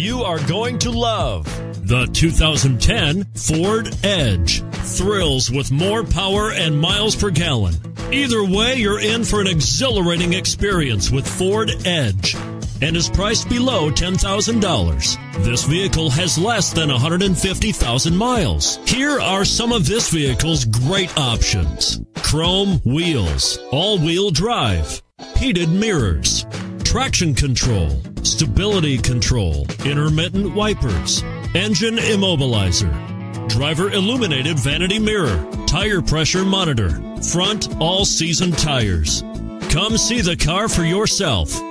you are going to love the 2010 Ford Edge. Thrills with more power and miles per gallon. Either way, you're in for an exhilarating experience with Ford Edge and is priced below $10,000. This vehicle has less than 150,000 miles. Here are some of this vehicle's great options. Chrome wheels, all-wheel drive, heated mirrors, traction control, stability control, intermittent wipers, engine immobilizer, driver illuminated vanity mirror, tire pressure monitor, front all season tires. Come see the car for yourself.